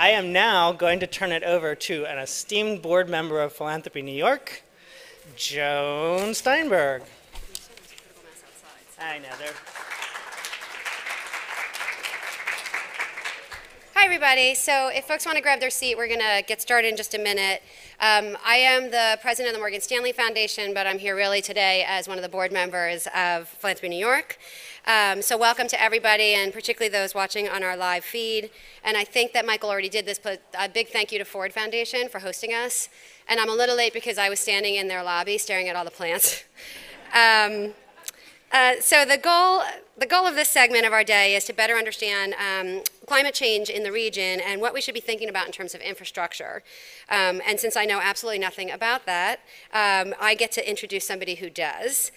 I am now going to turn it over to an esteemed board member of Philanthropy New York, Joan Steinberg. I know, they're. Hi, everybody. So if folks want to grab their seat, we're going to get started in just a minute. Um, I am the president of the Morgan Stanley Foundation, but I'm here really today as one of the board members of Philanthropy New York. Um, so welcome to everybody, and particularly those watching on our live feed. And I think that Michael already did this, but a big thank you to Ford Foundation for hosting us. And I'm a little late because I was standing in their lobby staring at all the plants. um, uh, so the goal, the goal of this segment of our day is to better understand um, climate change in the region and what we should be thinking about in terms of infrastructure. Um, and since I know absolutely nothing about that, um, I get to introduce somebody who does.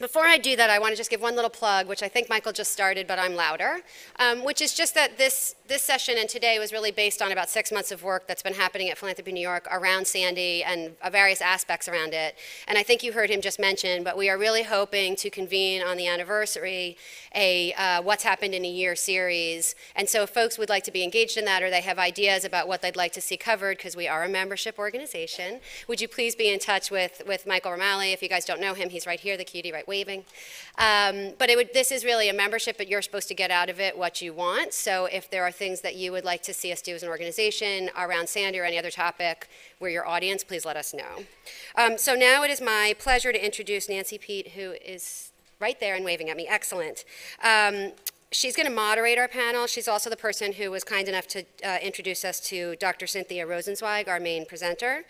Before I do that, I want to just give one little plug, which I think Michael just started, but I'm louder, um, which is just that this, this session and today was really based on about six months of work that's been happening at Philanthropy New York around Sandy and uh, various aspects around it. And I think you heard him just mention, but we are really hoping to convene on the anniversary a uh, What's Happened in a Year series. And so if folks would like to be engaged in that or they have ideas about what they'd like to see covered, because we are a membership organization, would you please be in touch with, with Michael Romali? If you guys don't know him, he's right here, the cutie right waving. Um, but would, this is really a membership, but you're supposed to get out of it what you want. So if there are things that you would like to see us do as an organization around Sandy or any other topic, we're your audience, please let us know. Um, so now it is my pleasure to introduce Nancy Kete, who is right there and waving at me. Excellent. Um, she's going to moderate our panel. She's also the person who was kind enough to uh, introduce us to Dr. Cynthia Rosenzweig, our main presenter.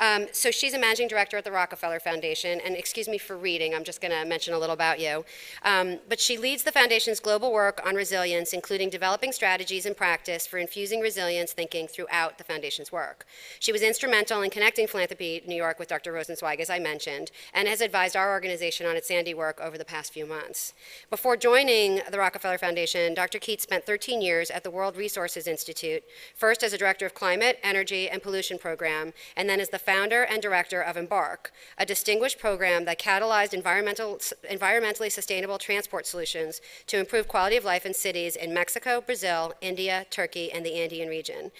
Um, so she's a managing director at the Rockefeller Foundation, and excuse me for reading, I'm just going to mention a little about you. Um, but she leads the foundation's global work on resilience, including developing strategies and practice for infusing resilience thinking throughout the foundation's work. She was instrumental in connecting Philanthropy New York with Dr. Rosenzweig, as I mentioned, and has advised our organization on its Sandy work over the past few months. Before joining the Rockefeller Foundation, Dr. Kete spent 13 years at the World Resources Institute, first as a director of Climate, Energy, and Pollution Program, and then as the founder and director of EMBARQ, a distinguished program that catalyzed environmental, environmentally sustainable transport solutions to improve quality of life in cities in Mexico, Brazil, India, Turkey, and the Andean region.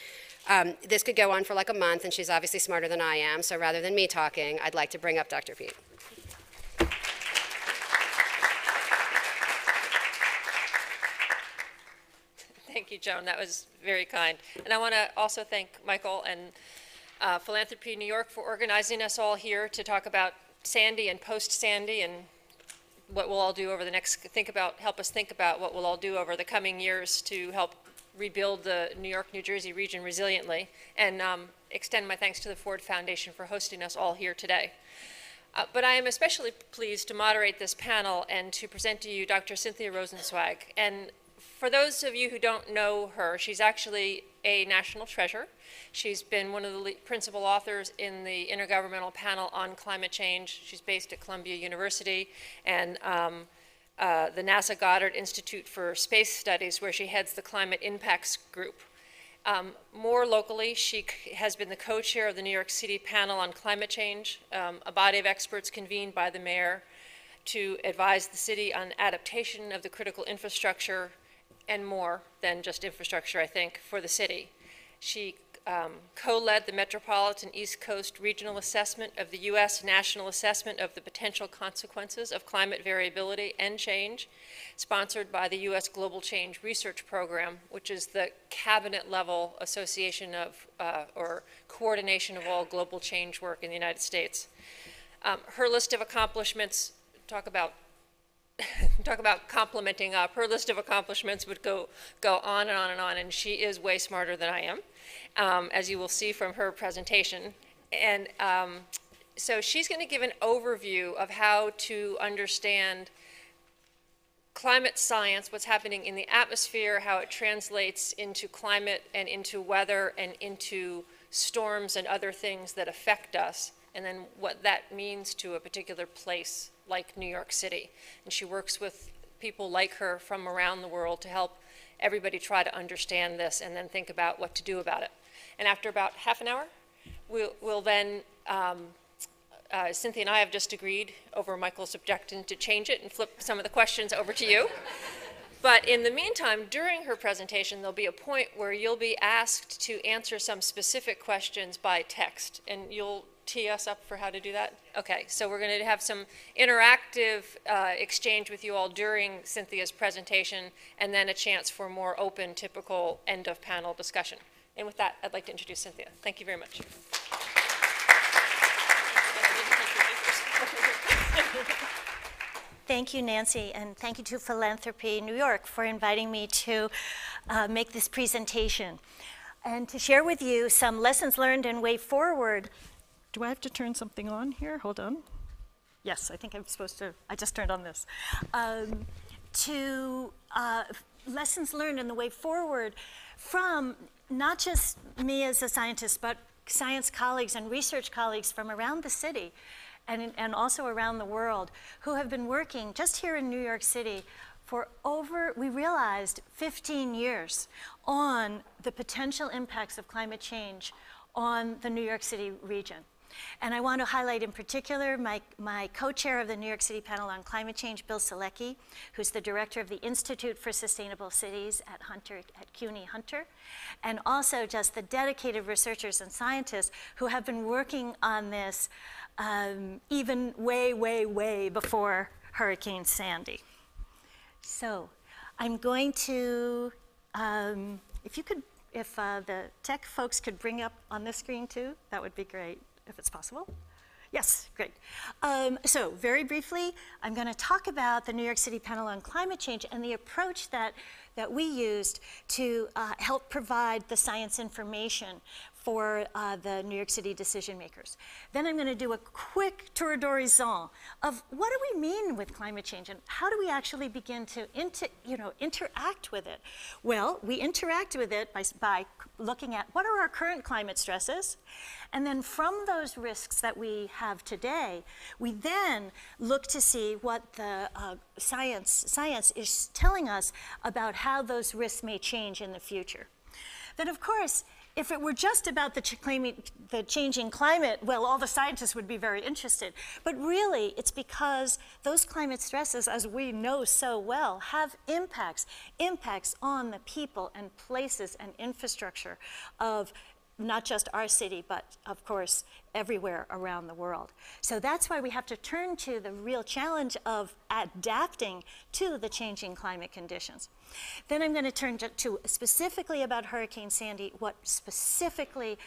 Um, this could go on for like a month, and she's obviously smarter than I am, so rather than me talking, I'd like to bring up Dr. Kete. Thank you, Joan. That was very kind. And I want to also thank Michael and uh, Philanthropy New York for organizing us all here to talk about Sandy and post-Sandy and what we'll all do over the next, think about, help us think about what we'll all do over the coming years to help rebuild the New York, New Jersey region resiliently. And um, extend my thanks to the Ford Foundation for hosting us all here today. Uh, but I am especially pleased to moderate this panel and to present to you Dr. Cynthia Rosenzweig. And for those of you who don't know her, she's actually a national treasure. She's been one of the principal authors in the Intergovernmental Panel on Climate Change. She's based at Columbia University and um, uh, the NASA Goddard Institute for Space Studies, where she heads the Climate Impacts Group. Um, more locally, she has been the co-chair of the New York City Panel on Climate Change, um, a body of experts convened by the mayor to advise the city on adaptation of the critical infrastructure and more than just infrastructure, I think, for the city. She um, co-led the Metropolitan East Coast Regional Assessment of the U.S. National Assessment of the Potential Consequences of Climate Variability and Change, sponsored by the U.S. Global Change Research Program, which is the cabinet-level association of, uh, or coordination of all global change work in the United States. Um, her list of accomplishments, talk about talk about complimenting up. Her list of accomplishments would go, go on and on and on, and she is way smarter than I am, um, as you will see from her presentation. And um, so she's going to give an overview of how to understand climate science, what's happening in the atmosphere, how it translates into climate and into weather and into storms and other things that affect us, and then what that means to a particular place like New York City. And she works with people like her from around the world to help everybody try to understand this and then think about what to do about it. And after about half an hour, we'll, we'll then, um, uh, Cynthia and I have just agreed over Michael's objection to change it and flip some of the questions over to you. But in the meantime, during her presentation, there'll be a point where you'll be asked to answer some specific questions by text, and you'll tee us up for how to do that? Okay, so we're going to have some interactive uh, exchange with you all during Cynthia's presentation, and then a chance for more open, typical end-of-panel discussion. And with that, I'd like to introduce Cynthia. Thank you very much. Thank you, Nancy, and thank you to Philanthropy New York for inviting me to uh, make this presentation and to share with you some lessons learned and way forward. Do I have to turn something on here? Hold on. Yes, I think I'm supposed to. I just turned on this. Um, to uh, lessons learned and the way forward from not just me as a scientist, but science colleagues and research colleagues from around the city and, and also around the world who have been working just here in New York City for over, we realized, 15 years on the potential impacts of climate change on the New York City region. And I want to highlight in particular my, my co-chair of the New York City panel on climate change, Bill Solecki, who's the director of the Institute for Sustainable Cities at Hunter, at CUNY Hunter, and also just the dedicated researchers and scientists who have been working on this um, even way, way, way before Hurricane Sandy. So I'm going to, um, if you could, if uh, the tech folks could bring up on the screen too, that would be great, if it's possible. Yes, great. Um, so very briefly, I'm going to talk about the New York City Panel on Climate Change and the approach that, that we used to uh, help provide the science information for uh, the New York City decision makers. Then I'm going to do a quick tour d'horizon of what do we mean with climate change and how do we actually begin to inter, you know, interact with it? Well, we interact with it by, by looking at what are our current climate stresses, and then from those risks that we have today, we then look to see what the uh, science, science is telling us about how those risks may change in the future. Then, of course, if it were just about the, ch the, changing climate, well, all the scientists would be very interested. But really, it's because those climate stresses, as we know so well, have impacts, impacts on the people and places and infrastructure of not just our city, but of course, everywhere around the world. So that's why we have to turn to the real challenge of adapting to the changing climate conditions. Then I'm going to turn to, to specifically about Hurricane Sandy, what specifically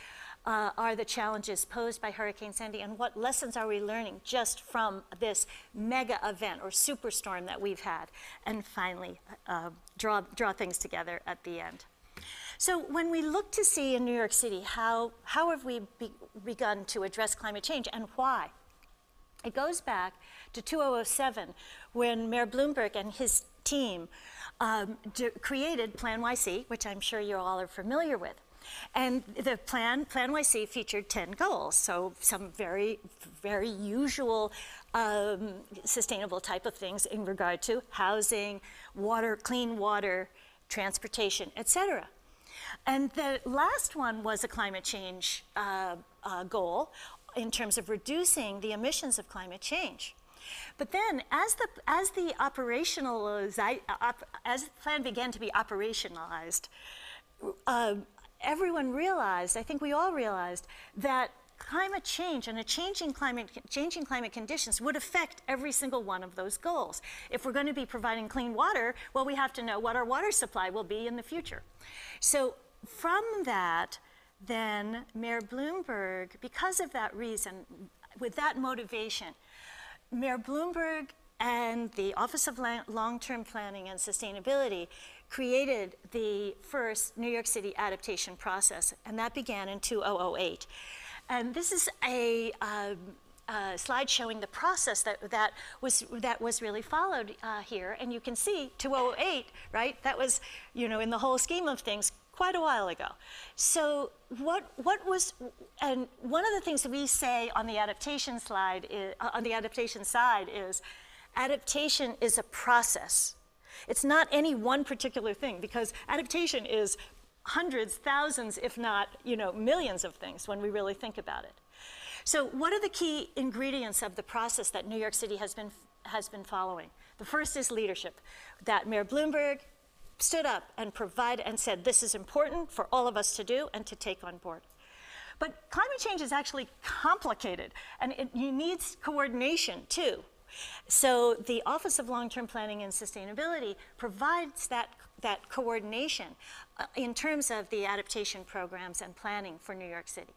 uh, are the challenges posed by Hurricane Sandy and what lessons are we learning just from this mega event or superstorm that we've had? And finally, uh, draw, draw things together at the end. So when we look to see in New York City, how, how have we be, begun to address climate change and why? It goes back to 2007 when Mayor Bloomberg and his team um, created PlanYC, which I'm sure you all are familiar with. And the plan, PlanYC featured 10 goals, so some very, very usual um, sustainable type of things in regard to housing, water, clean water, transportation, et cetera. And the last one was a climate change uh, uh, goal in terms of reducing the emissions of climate change. But then, as the as the operational as the plan began to be operationalized, uh, everyone realized. I think we all realized that climate change and a changing climate, changing climate conditions would affect every single one of those goals. If we're going to be providing clean water, well, we have to know what our water supply will be in the future. So from that, then Mayor Bloomberg, because of that reason, with that motivation, Mayor Bloomberg and the Office of Long-Term Planning and Sustainability created the first New York City adaptation process, and that began in 2008. And this is a, uh, uh, slide showing the process that, that, was, that was really followed uh, here. And you can see 2008, right? That was, you know, in the whole scheme of things, quite a while ago. So what, what was, and one of the things we say on the adaptation slide, is, uh, on the adaptation side is, adaptation is a process. It's not any one particular thing because adaptation is hundreds, thousands, if not, you know, millions of things when we really think about it. So what are the key ingredients of the process that New York City has been, has been following? The first is leadership, that Mayor Bloomberg stood up and provided and said, this is important for all of us to do and to take on board. But climate change is actually complicated, and it needs coordination too. So the Office of Long-Term Planning and Sustainability provides that, that coordination uh, in terms of the adaptation programs and planning for New York City.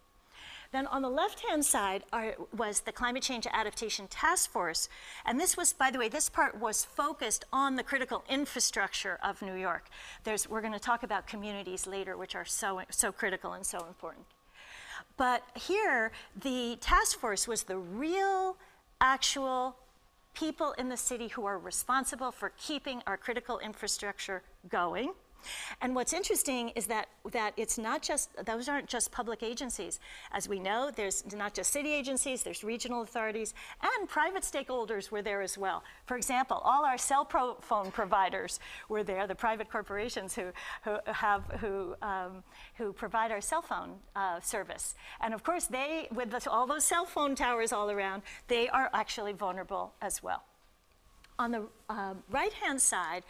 Then on the left-hand side are, was the Climate Change Adaptation Task Force. And this was, by the way, this part was focused on the critical infrastructure of New York. There's, we're going to talk about communities later, which are so, so critical and so important. But here, the task force was the real, actual people in the city who are responsible for keeping our critical infrastructure going. And what's interesting is that, that it's not just, those aren't just public agencies. As we know, there's not just city agencies, there's regional authorities, and private stakeholders were there as well. For example, all our cell pro phone providers were there, the private corporations who, who, have, who, um, who provide our cell phone uh, service. And of course, they, with the, all those cell phone towers all around, they are actually vulnerable as well on the uh, right-hand side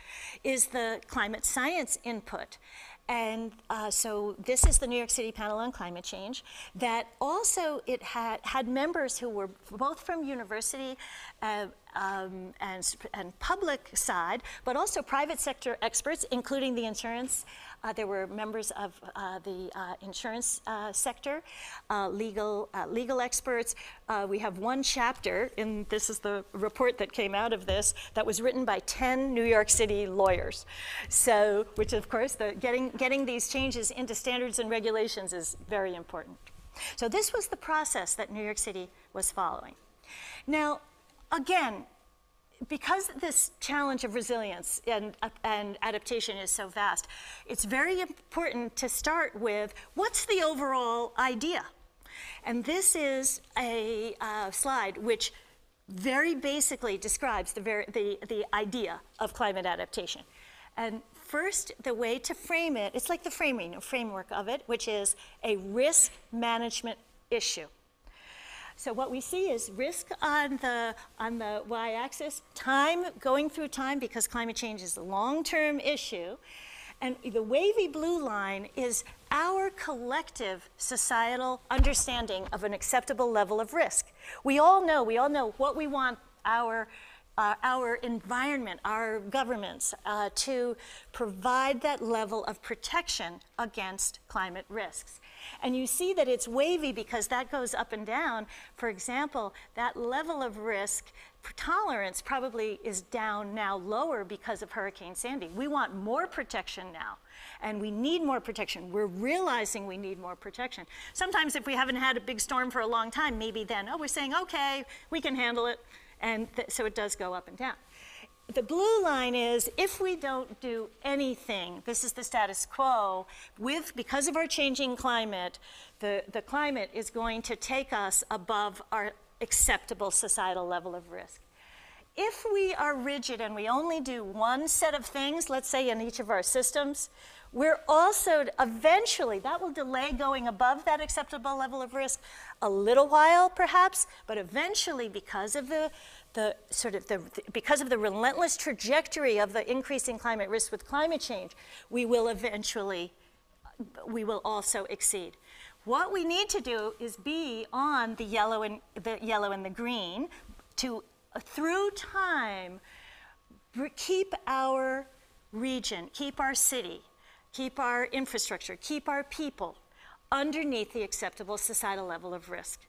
is the climate science input. And uh, so this is the New York City Panel on Climate Change that also it had, had members who were both from university uh, um, and, and public side, but also private sector experts, including the insurance uh, there were members of uh, the uh, insurance uh, sector, uh, legal, legal experts. we have one chapter, and this is the report that came out of this, that was written by 10 New York City lawyers. So, which of course, the, getting, getting these changes into standards and regulations is very important. So this was the process that New York City was following. Now, again, because this challenge of resilience and, and adaptation is so vast, it's very important to start with what's the overall idea? And this is a uh, slide which very basically describes the, very, the, the idea of climate adaptation. And first, the way to frame it, it's like the framing, framework of it, which is a risk management issue. So what we see is risk on the, on the y-axis, time going through time because climate change is a long-term issue. And the wavy blue line is our collective societal understanding of an acceptable level of risk. We all know, we all know what we want our uh, our environment, our governments, uh, to provide that level of protection against climate risks. And you see that it's wavy because that goes up and down. For example, that level of risk tolerance probably is down now lower because of Hurricane Sandy. We want more protection now, and we need more protection. We're realizing we need more protection. Sometimes if we haven't had a big storm for a long time, maybe then, oh, we're saying, okay, we can handle it. And so it does go up and down the blue line is if we don't do anything, this is the status quo, with, because of our changing climate, the, the climate is going to take us above our acceptable societal level of risk. If we are rigid and we only do one set of things, let's say in each of our systems, we're also eventually, that will delay going above that acceptable level of risk a little while perhaps, but eventually because of the the sort of the, because of the relentless trajectory of the increasing climate risk with climate change, we will eventually, we will also exceed. What we need to do is be on the yellow and the yellow and the green to, through time, keep our region, keep our city, keep our infrastructure, keep our people underneath the acceptable societal level of risk.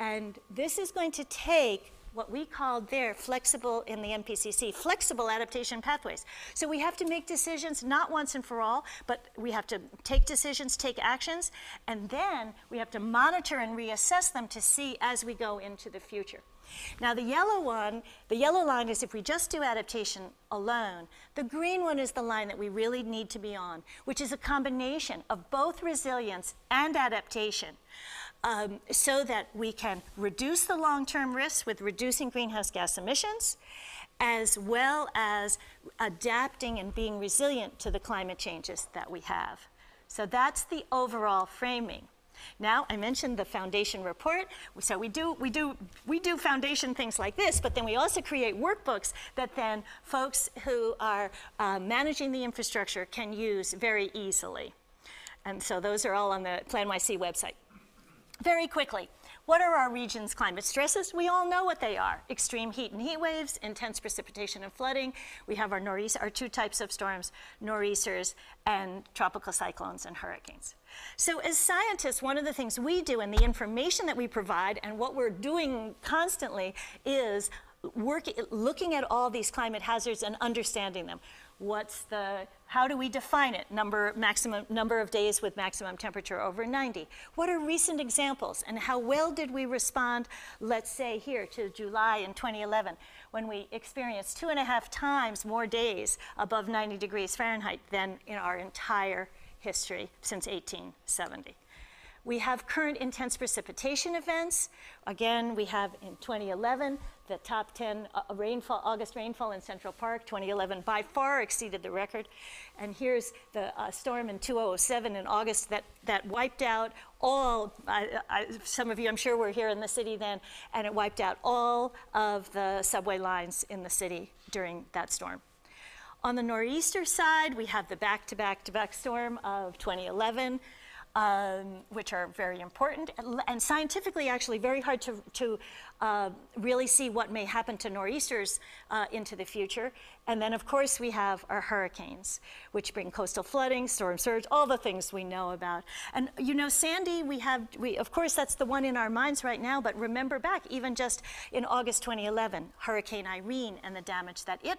And this is going to take what we called there flexible in the NPCC, flexible adaptation pathways. So we have to make decisions not once and for all, but we have to take decisions, take actions, and then we have to monitor and reassess them to see as we go into the future. Now the yellow one, the yellow line is if we just do adaptation alone. The green one is the line that we really need to be on, which is a combination of both resilience and adaptation um, so that we can reduce the long-term risks with reducing greenhouse gas emissions, as well as adapting and being resilient to the climate changes that we have. So that's the overall framing. Now, I mentioned the foundation report. So we do, we do, we do foundation things like this, but then we also create workbooks that then folks who are uh, managing the infrastructure can use very easily. And so those are all on the PlanYC website. Very quickly, what are our region's climate stresses? We all know what they are. Extreme heat and heat waves, intense precipitation and flooding. We have our nor'easter, our two types of storms, nor'easters and tropical cyclones and hurricanes. So as scientists, one of the things we do and the information that we provide and what we're doing constantly is work, looking at all these climate hazards and understanding them. What's the, how do we define it? Number, maximum, number of days with maximum temperature over 90. What are recent examples and how well did we respond, let's say here to July in 2011 when we experienced two and a half times more days above 90 degrees Fahrenheit than in our entire history since 1870. We have current intense precipitation events. Again, we have in 2011 the top 10 uh, rainfall, August rainfall in Central Park, 2011 by far exceeded the record. And here's the uh, storm in 2007 in August that, that wiped out all, I, I, some of you I'm sure were here in the city then, and it wiped out all of the subway lines in the city during that storm. On the nor'easter side, we have the back-to-back-to-back storm of 2011 um, which are very important and scientifically actually very hard to, to uh, really see what may happen to nor'easters uh, into the future. And then, of course, we have our hurricanes, which bring coastal flooding, storm surge, all the things we know about. And you know, Sandy, we have, we, of course, that's the one in our minds right now, but remember back, even just in August 2011, Hurricane Irene and the damage that it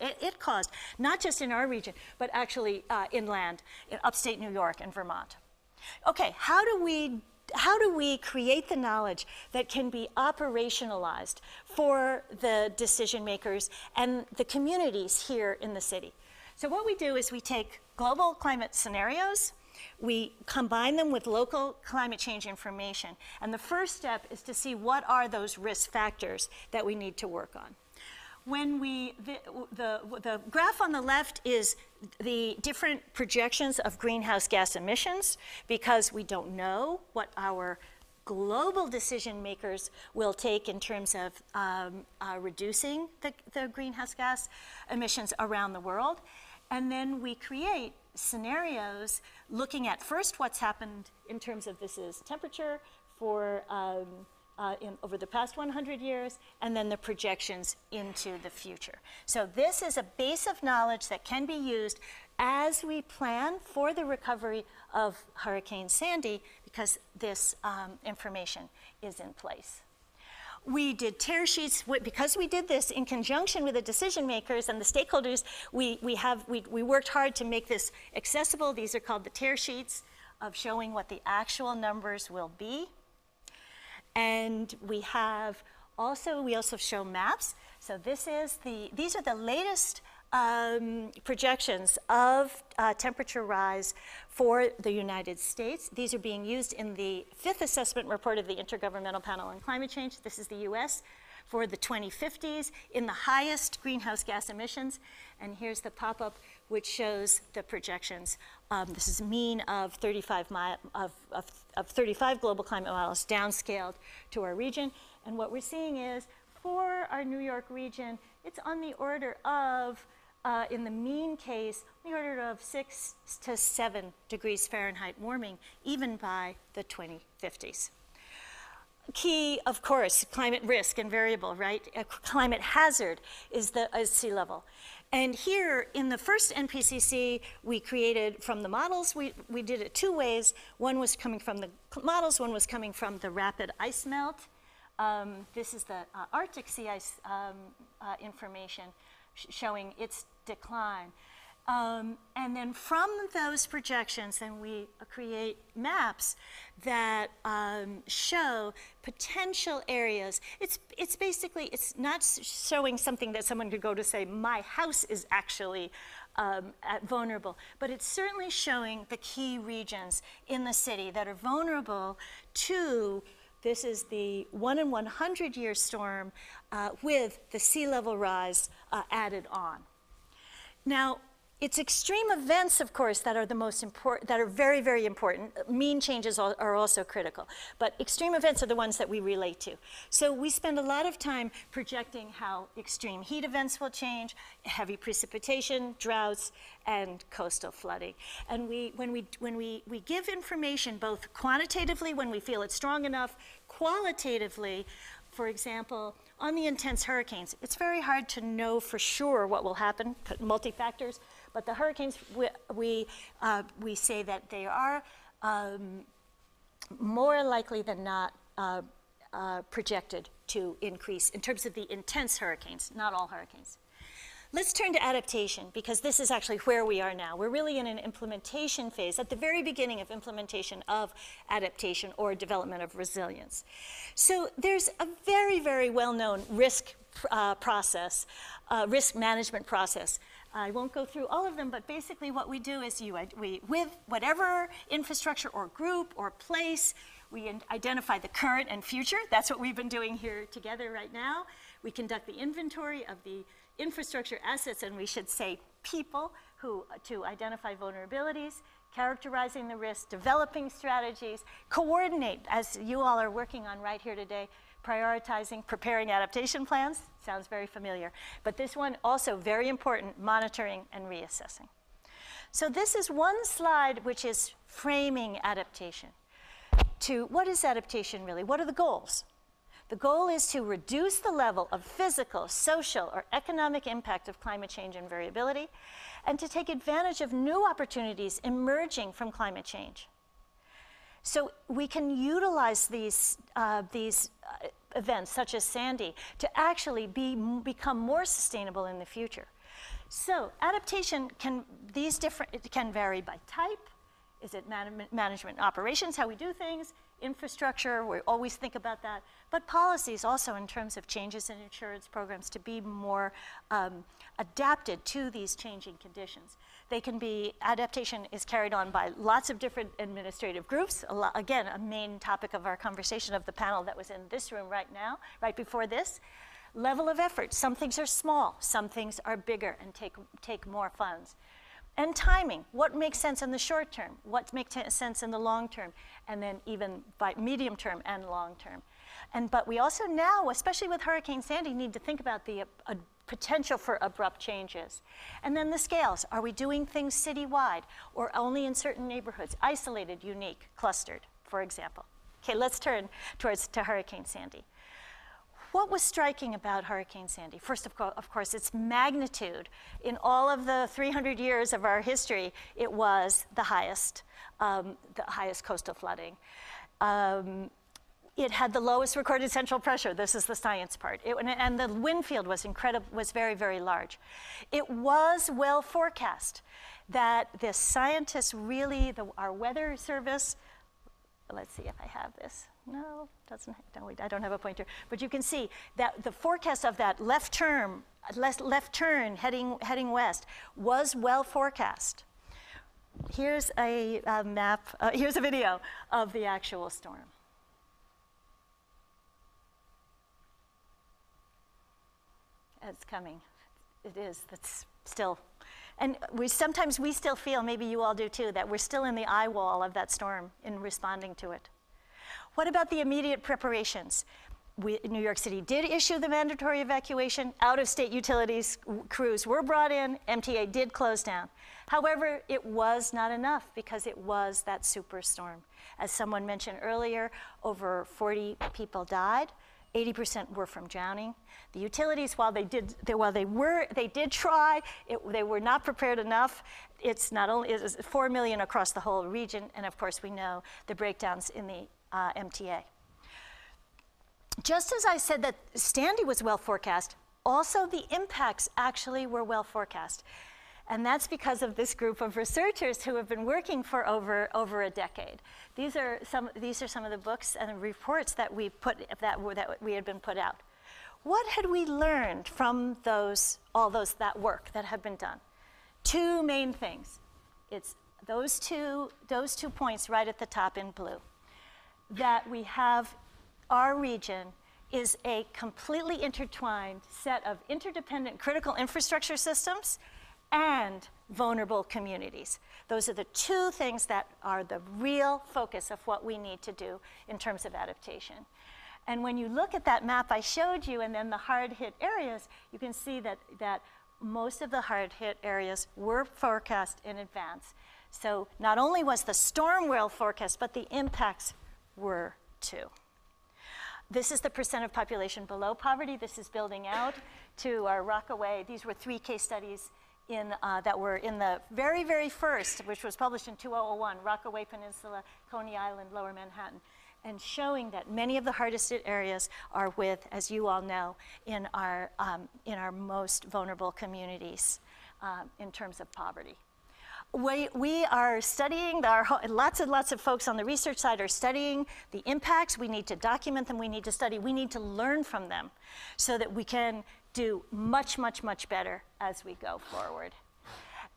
it, caused, not just in our region, but actually uh, inland, in upstate New York and Vermont. Okay, how do we how do we create the knowledge that can be operationalized for the decision makers and the communities here in the city? So what we do is we take global climate scenarios, we combine them with local climate change information, and the first step is to see what are those risk factors that we need to work on when we, the, the, the, graph on the left is the different projections of greenhouse gas emissions because we don't know what our global decision makers will take in terms of um, uh, reducing the, the greenhouse gas emissions around the world. And then we create scenarios looking at first what's happened in terms of this is temperature for um, uh, in, over the past 100 years, and then the projections into the future. So this is a base of knowledge that can be used as we plan for the recovery of Hurricane Sandy because this um, information is in place. We did tear sheets because we did this in conjunction with the decision makers and the stakeholders. We, we, have, we, we worked hard to make this accessible. These are called the tear sheets of showing what the actual numbers will be and we have also, we also show maps. So this is the, these are the latest um, projections of uh, temperature rise for the United States. These are being used in the fifth assessment report of the Intergovernmental Panel on Climate Change. This is the US for the 2050s in the highest greenhouse gas emissions. And here's the pop-up which shows the projections. Um, this is mean of 35, mi- of, of, of 35 global climate models downscaled to our region. And what we're seeing is for our New York region, it's on the order of, uh, in the mean case, the order of six to seven degrees Fahrenheit warming, even by the 2050s key, of course, climate risk and variable, right? A climate hazard is the is sea level. And here in the first NPCC, we created from the models, we, we did it two ways. One was coming from the models, one was coming from the rapid ice melt. Um, this is the uh, Arctic sea ice um, uh, information sh showing its decline. Um, and then from those projections, then we create maps that um, show potential areas. It's, it's basically, it's not showing something that someone could go to say, my house is actually um, vulnerable, but it's certainly showing the key regions in the city that are vulnerable to this is the one in 100 year storm uh, with the sea level rise uh, added on. Now, it's extreme events, of course, that are the most important, that are very, very important. Mean changes are, also critical. But extreme events are the ones that we relate to. So we spend a lot of time projecting how extreme heat events will change, heavy precipitation, droughts, and coastal flooding. And we, when, we, when we, we give information both quantitatively when we feel it's strong enough, qualitatively, for example, on the intense hurricanes, it's very hard to know for sure what will happen, multi-factors, but the hurricanes, we, we, uh, we say that they are um, more likely than not uh, uh, projected to increase in terms of the intense hurricanes, not all hurricanes. Let's turn to adaptation because this is actually where we are now. We're really in an implementation phase, at the very beginning of implementation of adaptation or development of resilience. So there's a very, very well-known risk uh, process, uh, risk management process I won't go through all of them, but basically what we do is you, we, with whatever infrastructure or group or place, we identify the current and future. That's what we've been doing here together right now. We conduct the inventory of the infrastructure assets, and we should say people who, to identify vulnerabilities, characterizing the risk, developing strategies, coordinate, as you all are working on right here today, prioritizing, preparing adaptation plans. Sounds very familiar. But this one also very important, monitoring and reassessing. So this is one slide which is framing adaptation. To what is adaptation really? What are the goals? The goal is to reduce the level of physical, social, or economic impact of climate change and variability, and to take advantage of new opportunities emerging from climate change. So we can utilize these, uh, these uh, events, such as Sandy, to actually be, become more sustainable in the future. So adaptation can, these different, it can vary by type. Is it man management operations, how we do things? Infrastructure, we always think about that. But policies also in terms of changes in insurance programs to be more um, adapted to these changing conditions. They can be, adaptation is carried on by lots of different administrative groups. A again, a main topic of our conversation of the panel that was in this room right now, right before this. Level of effort, some things are small, some things are bigger and take, take more funds. And timing, what makes sense in the short term, what makes sense in the long term, and then even by medium term and long term. And, but we also now, especially with Hurricane Sandy, need to think about the uh, potential for abrupt changes. And then the scales. Are we doing things citywide or only in certain neighborhoods, isolated, unique, clustered, for example? Okay, let's turn towards to Hurricane Sandy. What was striking about Hurricane Sandy? First, of, co of course, its magnitude. In all of the 300 years of our history, it was the highest, um, the highest coastal flooding. Um, it had the lowest recorded central pressure. This is the science part. It, and the wind field was incredible, was very, very large. It was well forecast that the scientists really, the, our weather service, let's see if I have this. No, doesn't, no, I don't have a pointer. But you can see that the forecast of that left turn, left, left turn heading, heading west was well forecast. Here's a, a map, uh, here's a video of the actual storm. It's coming. It is. That's still. And we sometimes we still feel, maybe you all do too, that we're still in the eye wall of that storm in responding to it. What about the immediate preparations? We, New York City did issue the mandatory evacuation. Out-of-state utilities crews were brought in. MTA did close down. However, it was not enough because it was that superstorm. As someone mentioned earlier, over 40 people died. 80% were from drowning. The utilities, while they did, they, while they were, they did try, it, they were not prepared enough. It's not only it's four million across the whole region, and of course we know the breakdowns in the uh, MTA. Just as I said that Sandy was well forecast, also the impacts actually were well forecast. And that's because of this group of researchers who have been working for over, over a decade. These are, some, these are some of the books and the reports that we, put, that, that we had been put out. What had we learned from those, all those, that work that had been done? Two main things. It's those two, those two points right at the top in blue. That we have, our region is a completely intertwined set of interdependent critical infrastructure systems and vulnerable communities. Those are the two things that are the real focus of what we need to do in terms of adaptation. And when you look at that map I showed you and then the hard hit areas, you can see that, that most of the hard hit areas were forecast in advance. So not only was the storm well forecast, but the impacts were too. This is the percent of population below poverty. This is building out to our Rockaway. These were three case studies in, uh, that were in the very, very first, which was published in 2001, Rockaway Peninsula, Coney Island, Lower Manhattan, and showing that many of the hardest hit areas are with, as you all know, in our, um, in our most vulnerable communities um, in terms of poverty. We, we are studying, our, lots and lots of folks on the research side are studying the impacts. We need to document them, we need to study, we need to learn from them so that we can do much, much, much better as we go forward.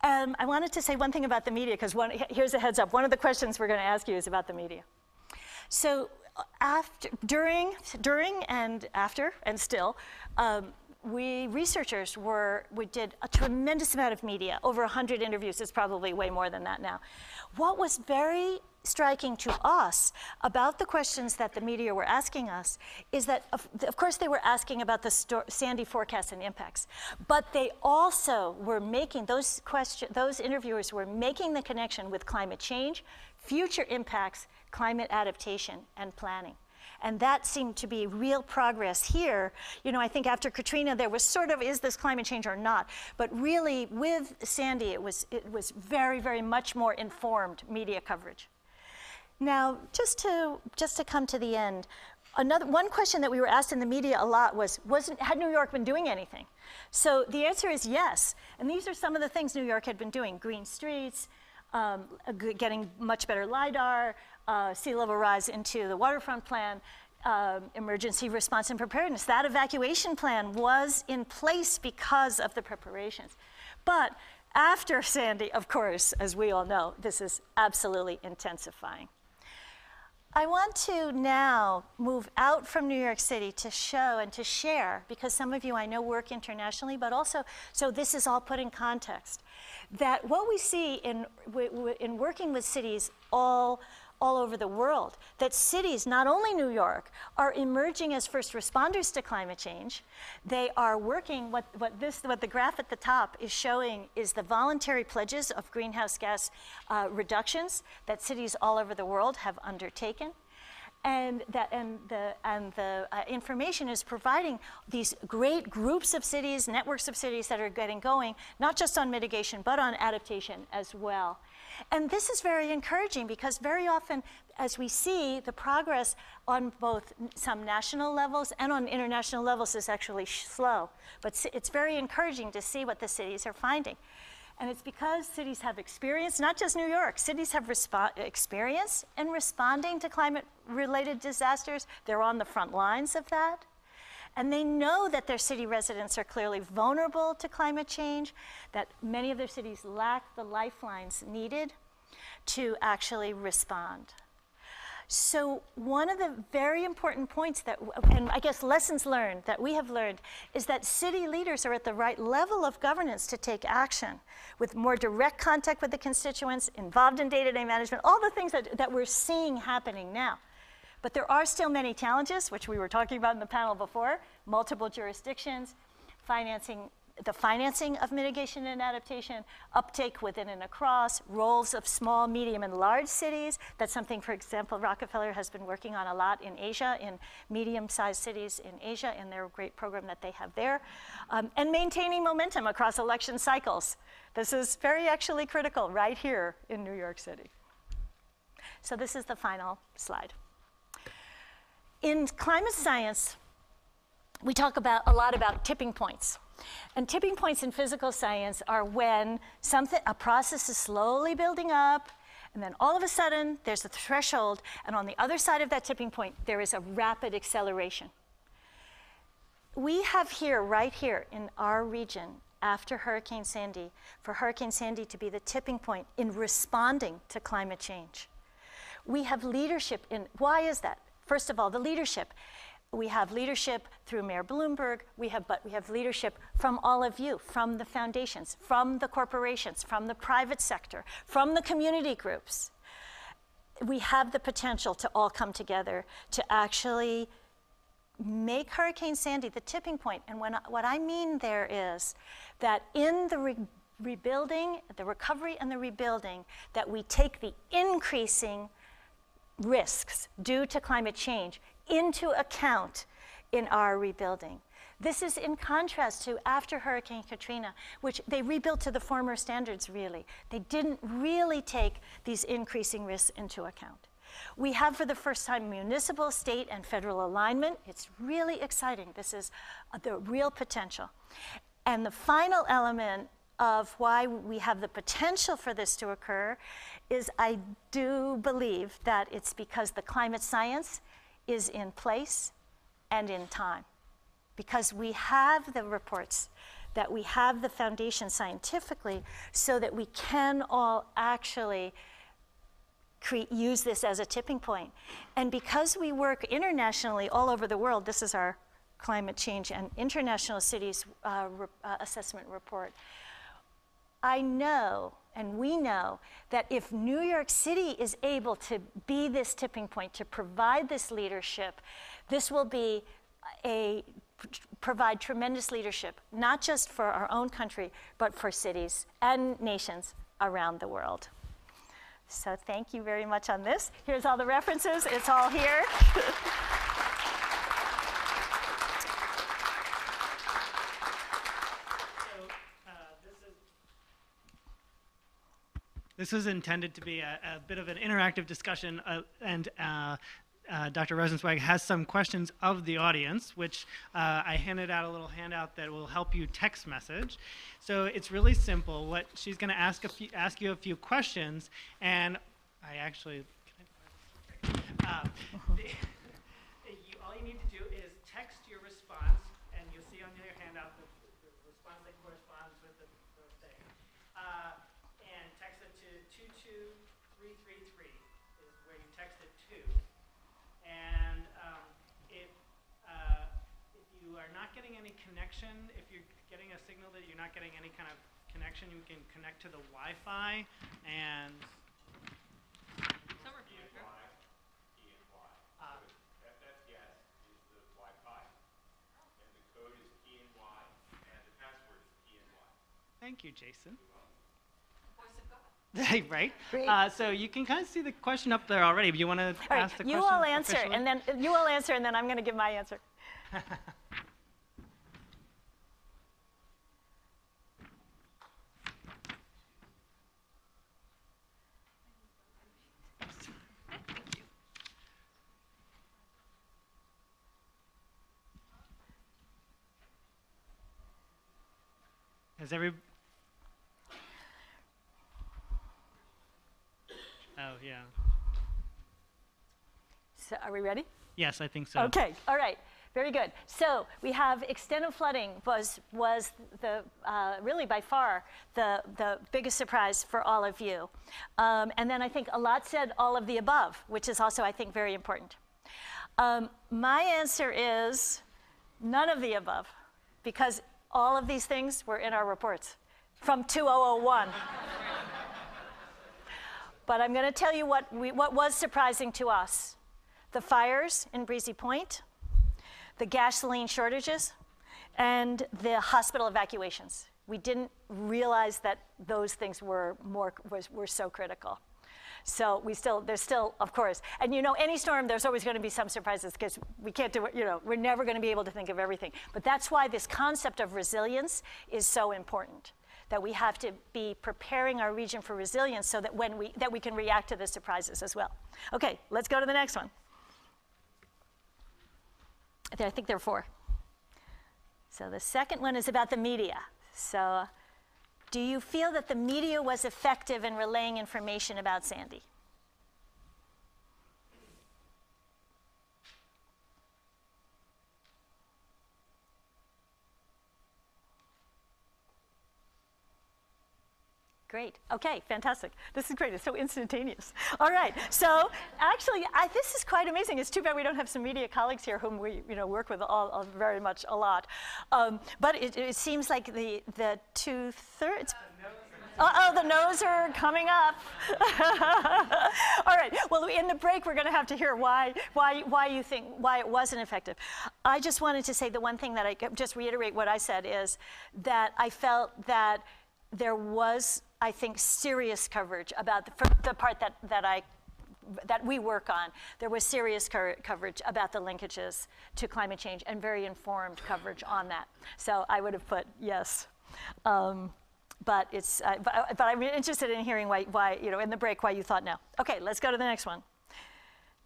Um, I wanted to say one thing about the media, because here's a heads up. One of the questions we're going to ask you is about the media. So after, during, during and after, and still, um, we researchers were, we did a tremendous amount of media, over 100 interviews, it's probably way more than that now. What was very striking to us about the questions that the media were asking us is that, of, of course, they were asking about the Sandy forecasts and impacts, but they also were making those question, those interviewers were making the connection with climate change, future impacts, climate adaptation, and planning. And that seemed to be real progress here. You know, I think after Katrina, there was sort of, is this climate change or not? But really, with Sandy, it was, it was very, very much more informed media coverage. Now, just to, just to come to the end, another, one question that we were asked in the media a lot was, wasn't, had New York been doing anything? So the answer is yes. And these are some of the things New York had been doing. Green streets, um, getting much better LIDAR, uh, sea level rise into the waterfront plan, uh, emergency response and preparedness. That evacuation plan was in place because of the preparations. But after Sandy, of course, as we all know, this is absolutely intensifying. I want to now move out from New York City to show and to share, because some of you I know work internationally, but also, so this is all put in context, that what we see in, in working with cities all all over the world that cities, not only New York, are emerging as first responders to climate change. They are working, what, what, this, what the graph at the top is showing is the voluntary pledges of greenhouse gas uh, reductions that cities all over the world have undertaken and that and the and the uh, information is providing these great groups of cities, networks of cities that are getting going, not just on mitigation but on adaptation as well. And this is very encouraging because very often, as we see, the progress on both some national levels and on international levels is actually slow. But it's very encouraging to see what the cities are finding. And it's because cities have experience, not just New York, cities have experience in responding to climate related disasters. They're on the front lines of that. And they know that their city residents are clearly vulnerable to climate change, that many of their cities lack the lifelines needed to actually respond. So, one of the very important points that, and I guess lessons learned that we have learned, is that city leaders are at the right level of governance to take action with more direct contact with the constituents, involved in day to day management, all the things that, that we're seeing happening now. But there are still many challenges, which we were talking about in the panel before multiple jurisdictions, financing the financing of mitigation and adaptation, uptake within and across, roles of small, medium, and large cities. That's something, for example, Rockefeller has been working on a lot in Asia, in medium sized cities in Asia, in their great program that they have there. Um, and maintaining momentum across election cycles. This is very actually critical right here in New York City. So, this is the final slide. In climate science, we talk about a lot about tipping points. And tipping points in physical science are when something, a process is slowly building up, and then all of a sudden there's a threshold, and on the other side of that tipping point, there is a rapid acceleration. We have here, right here in our region, after Hurricane Sandy, for Hurricane Sandy to be the tipping point in responding to climate change. We have leadership in, why is that? First of all, the leadership we have leadership through Mayor Bloomberg, we have, but we have leadership from all of you, from the foundations, from the corporations, from the private sector, from the community groups. We have the potential to all come together to actually make Hurricane Sandy the tipping point. And when, what I mean there is that in the re- rebuilding, the recovery and the rebuilding, that we take the increasing risks due to climate change into account in our rebuilding. This is in contrast to after Hurricane Katrina, which they rebuilt to the former standards really. They didn't really take these increasing risks into account. We have for the first time municipal, state, and federal alignment. It's really exciting. This is uh, the real potential. And the final element of why we have the potential for this to occur is I do believe that it's because the climate science is in place and in time. Because we have the reports, that we have the foundation scientifically, so that we can all actually use this as a tipping point. And because we work internationally all over the world, this is our climate change and international cities uh, re- uh, assessment report. I know and we know that if New York City is able to be this tipping point, to provide this leadership, this will be a provide tremendous leadership, not just for our own country, but for cities and nations around the world. So thank you very much on this. Here's all the references. It's all here. This is intended to be a, a bit of an interactive discussion, uh, and uh, uh, Dr. Rosenzweig has some questions of the audience, which uh, I handed out a little handout that will help you text message. So it's really simple. What she's going to ask a few, ask you a few questions, and I actually. Uh, connection, if you're getting a signal that you're not getting any kind of connection, you can connect to the Wi-Fi and Summer uh, FFS is the Wi-Fi, and the code is PNY, and the password is PNY. thank you, Jason. Voice of God. right? Uh, so you can kind of see the question up there already. But you want to All right, ask the you question all answer, officially? and then you all answer, and then I'm going to give my answer. Has every Oh yeah. So, are we ready? Yes, I think so. Okay, all right, very good. So we have extended flooding was was the uh, really by far the the biggest surprise for all of you, um, and then I think a lot said all of the above, which is also I think very important. Um, my answer is none of the above, because all of these things were in our reports from 2001. But I'm going to tell you what, we, what was surprising to us the fires in Breezy Point, the gasoline shortages, and the hospital evacuations. We didn't realize that those things were, more, was, were so critical. So we still, there's still, of course, and you know, any storm, there's always going to be some surprises because we can't do it, you know, we're never going to be able to think of everything. But that's why this concept of resilience is so important that we have to be preparing our region for resilience so that when we that we can react to the surprises as well. Okay, let's go to the next one. I think there are four. So the second one is about the media. So do you feel that the media was effective in relaying information about Sandy? Great. Okay, fantastic. This is great. It's so instantaneous. All right. So actually, I, this is quite amazing. It's too bad we don't have some media colleagues here whom we, you know, work with all, all very much a lot. Um, but it, it seems like the the two thirds. Uh-oh, the nose are coming up. All right. Well, in the break, we're going to have to hear why, why, why you think why it wasn't effective. I just wanted to say the one thing that I just reiterate what I said is that I felt that there was, I think, serious coverage about the, the part that, that I that we work on. There was serious co- coverage about the linkages to climate change and very informed coverage on that. So I would have put yes. Um, but it's, uh, but, but, I'm interested in hearing why, why, you know, in the break, why you thought no. Okay, let's go to the next one.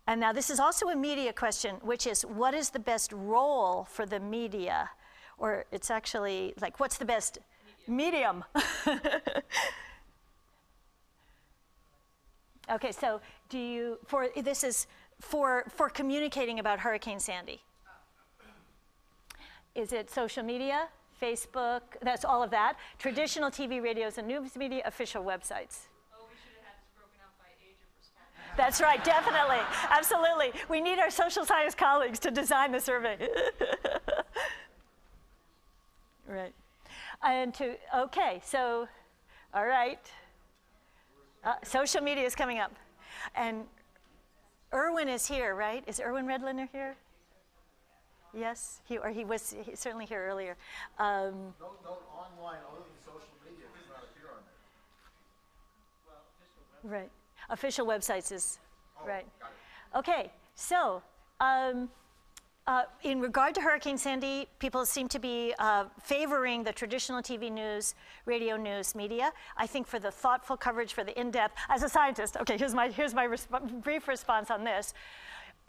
And now this is also a media question, which is what is the best role for the media? Or it's actually like, what's the best medium? okay, so do you, for, this is for, for communicating about Hurricane Sandy. Is it social media? Facebook, that's all of that. Traditional TV, radios, and news media, official websites. Oh, we should have had this broken out by age of response. That's right, definitely. Absolutely. We need our social science colleagues to design the survey. right. And to, okay, so, all right. Uh, social media is coming up. And Irwin is here, right? Is Irwin Redlener here? Yes, he, or he was he, certainly here earlier. Um, No, no, online, social media, does not appear on there. right. Official websites is, right. Okay, so um, uh, in regard to Hurricane Sandy, people seem to be uh, favoring the traditional TV news, radio news media. I think for the thoughtful coverage, for the in-depth, as a scientist, okay, here's my, here's my resp- brief response on this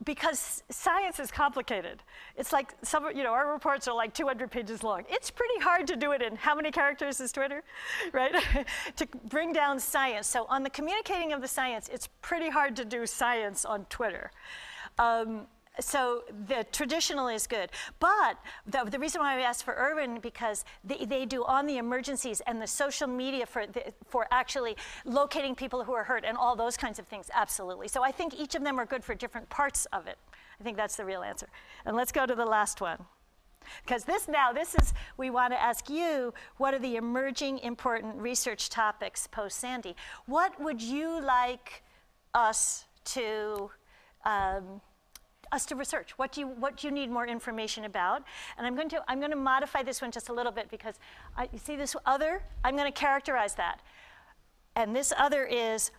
because science is complicated. It's like some, you know, our reports are like 200 pages long. It's pretty hard to do it in how many characters is Twitter, right? to bring down science. So on the communicating of the science, it's pretty hard to do science on Twitter. Um, so the traditional is good. But the, the, reason why I asked for Irwin because they, they do on the emergencies and the social media for, the, for actually locating people who are hurt and all those kinds of things, absolutely. So I think each of them are good for different parts of it. I think that's the real answer. And let's go to the last one. Because this now, this is, we want to ask you, what are the emerging important research topics post Sandy? What would you like us to um, us to research. What do you, what do you need more information about? And I'm going to, I'm going to modify this one just a little bit because I, you see this other? I'm going to characterize that. And this other is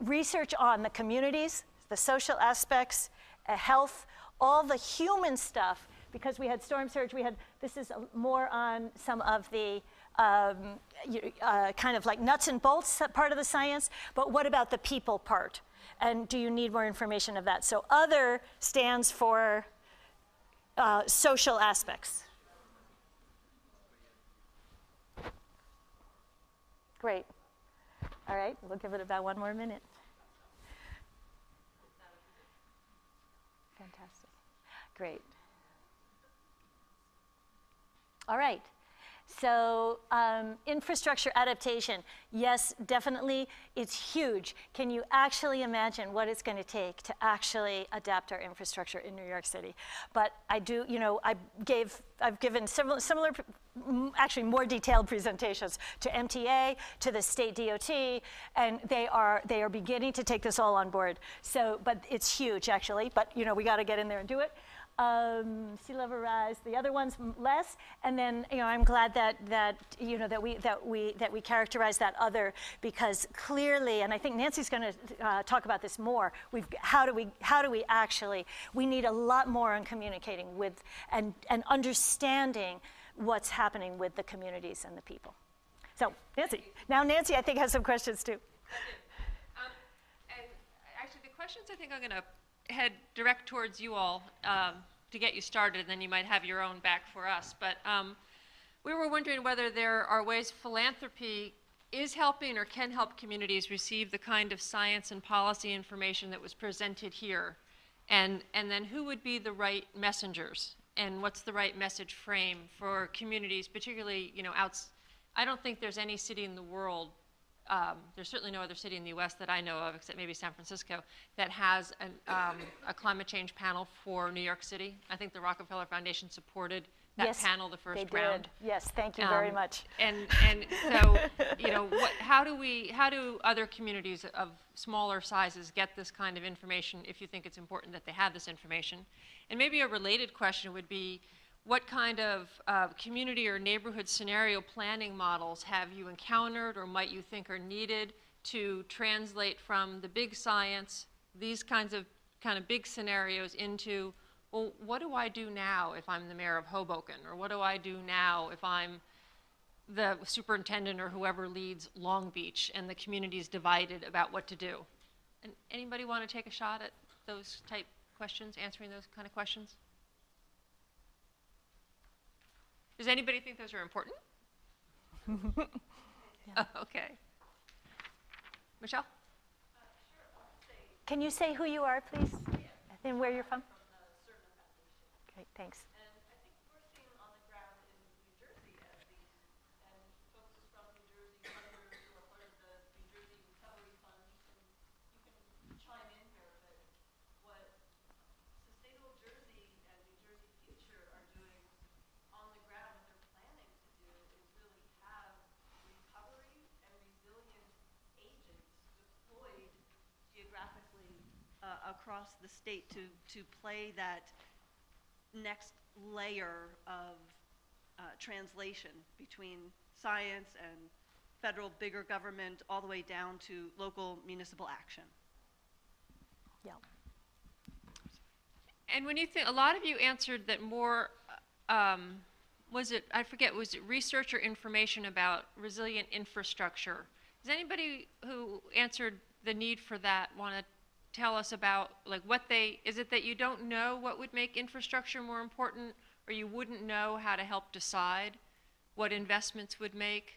research on the communities, the social aspects, uh, health, all the human stuff, because we had storm surge, we had, this is more on some of the um, uh, kind of like nuts and bolts part of the science, but what about the people part? And do you need more information of that? So other stands for uh, social aspects. Great. All right, we'll give it about one more minute. Fantastic. Great. All right. So um, infrastructure adaptation, yes, definitely, it's huge. Can you actually imagine what it's going to take to actually adapt our infrastructure in New York City? But I do, you know, I gave, I've given similar, similar actually more detailed presentations to MTA, to the state DOT, and they are, they are beginning to take this all on board. So, but it's huge actually, but you know, we got to get in there and do it um, sea level rise, the other ones less, and then you know I'm glad that that you know that we that we that we characterize that other because clearly, and I think Nancy's going to uh, talk about this more. We've how do we how do we actually we need a lot more on communicating with and and understanding what's happening with the communities and the people. So Nancy, now Nancy I think has some questions too. Um, and actually, the questions I think I'm going to head direct towards you all um, to get you started, and then you might have your own back for us. But um, we were wondering whether there are ways philanthropy is helping or can help communities receive the kind of science and policy information that was presented here. And, and then who would be the right messengers? And what's the right message frame for communities, particularly, you know, outs I don't think there's any city in the world um, there's certainly no other city in the U.S. that I know of, except maybe San Francisco, that has an, um, a climate change panel for New York City. I think the Rockefeller Foundation supported that Yes, panel the first they round. did. Yes, thank you very Um, much. And, and so, you know, what, how do we, how do other communities of smaller sizes get this kind of information if you think it's important that they have this information? And maybe a related question would be, what kind of uh, community or neighborhood scenario planning models have you encountered or might you think are needed to translate from the big science, these kinds of kind of big scenarios into, well, what do I do now if I'm the mayor of Hoboken? Or what do I do now if I'm the superintendent or whoever leads Long Beach and the community is divided about what to do? And anybody want to take a shot at those type questions, answering those kind of questions? Does anybody think those are important? Oh, okay. Michelle? Can you say who you are, please? And where you're from? Great, thanks. And I think we're seeing on the ground in New Jersey at least, and folks from New Jersey funders who are part of the New Jersey Recovery Fund, you can, you can chime in here, but what Sustainable Jersey and New Jersey Future are doing on the ground, what they're planning to do is really have recovery and resilient agents deployed geographically uh, across the state to, to play that next layer of uh, translation between science and federal bigger government all the way down to local municipal action. Yeah. And when you think, a lot of you answered that more, um, was it, I forget, was it research or information about resilient infrastructure? Does anybody who answered the need for that want to tell us about, like, what they, is it that you don't know what would make infrastructure more important, or you wouldn't know how to help decide what investments would make?